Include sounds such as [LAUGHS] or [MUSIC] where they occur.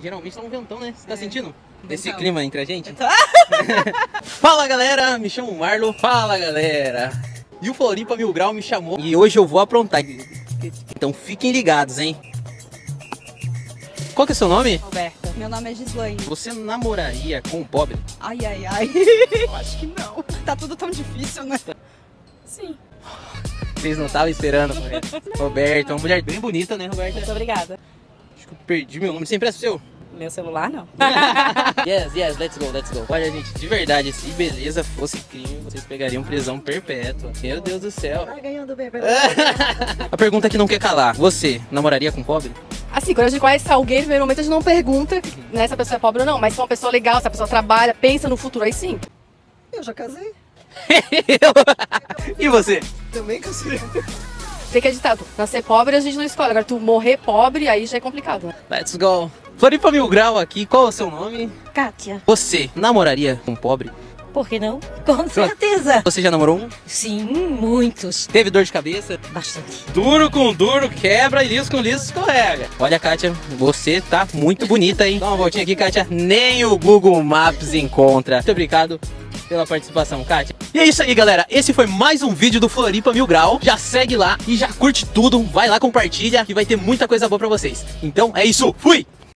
geralmente tá um ventão, né? Você tá É. sentindo? Esse clima entre a gente? [LAUGHS] Fala galera, me chamo Marlon. Fala galera. E o Floripa Mil Grau me chamou e hoje eu vou aprontar. Então fiquem ligados, hein? Qual que é o seu nome? Roberta. Meu nome é Gislaine. Você namoraria com um pobre? Ai, ai, ai. [LAUGHS] Eu acho que não. Tá tudo tão difícil, né? Sim. Vocês não estavam esperando ele. [LAUGHS] Roberta, uma mulher bem bonita, né, Roberta? Muito obrigada. Acho que eu perdi meu nome. Você empresta o seu? Meu celular, não. [LAUGHS] [LAUGHS] Yes, yes, let's go, let's go. Olha, gente, de verdade, se beleza fosse crime, vocês pegariam prisão perpétua. Meu Deus do céu. Tá ganhando bem, [LAUGHS] A pergunta que não quer calar. Você namoraria com pobre? Assim, quando a gente conhece alguém, primeiro momento a gente não pergunta né, se a pessoa é pobre ou não, mas se é uma pessoa legal, se a pessoa trabalha, pensa no futuro, aí sim. Eu já casei. e você? Também casei. Tem que acreditar, tu nascer pobre a gente não escolhe. Agora, tu morrer pobre, aí já é complicado. né? Let's go. Floripa Mil Grau aqui, qual é o seu nome? Kátia, Você namoraria com pobre? por que não? Com certeza. Você já namorou um? Sim, muitos. Teve dor de cabeça? Bastante. Duro com duro, quebra e liso com liso escorrega. Olha, Kátia, você tá muito bonita, hein? Dá uma voltinha aqui, Kátia. Nem o Google Maps encontra. Muito obrigado pela participação, Kátia. E é isso aí, galera. Esse foi mais um vídeo do Floripa Mil Grau. Já segue lá e já curte tudo. Vai lá, compartilha, que vai ter muita coisa boa pra vocês. Então é isso. Fui!